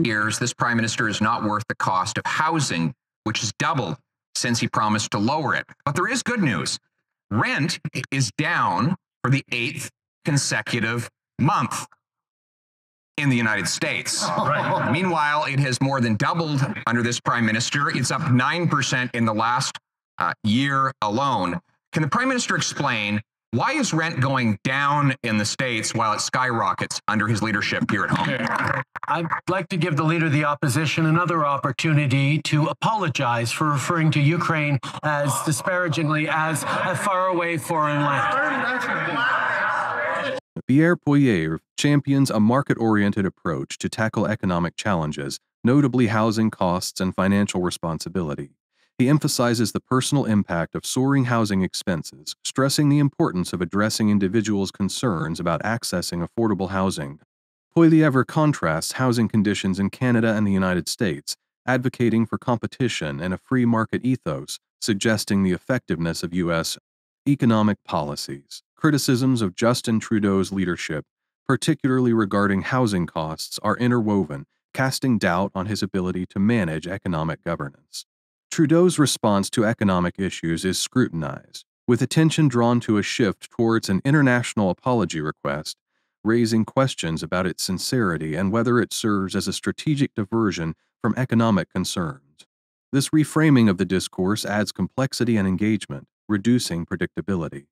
years, this prime minister is not worth the cost of housing, which has doubled since he promised to lower it. But there is good news. Rent is down for the eighth consecutive month in the United States. Right. Meanwhile, it has more than doubled under this prime minister. It's up 9% in the last uh, year alone. Can the prime minister explain why is rent going down in the States while it skyrockets under his leadership here at home? I'd like to give the leader of the opposition another opportunity to apologize for referring to Ukraine as disparagingly as a faraway foreign land. Pierre Poilievre champions a market oriented approach to tackle economic challenges, notably housing costs and financial responsibility. He emphasizes the personal impact of soaring housing expenses, stressing the importance of addressing individuals' concerns about accessing affordable housing. Poilievre contrasts housing conditions in Canada and the United States, advocating for competition and a free market ethos, suggesting the effectiveness of U.S. economic policies. Criticisms of Justin Trudeau's leadership, particularly regarding housing costs, are interwoven, casting doubt on his ability to manage economic governance. Trudeau's response to economic issues is scrutinized, with attention drawn to a shift towards an international apology request, raising questions about its sincerity and whether it serves as a strategic diversion from economic concerns. This reframing of the discourse adds complexity and engagement, reducing predictability.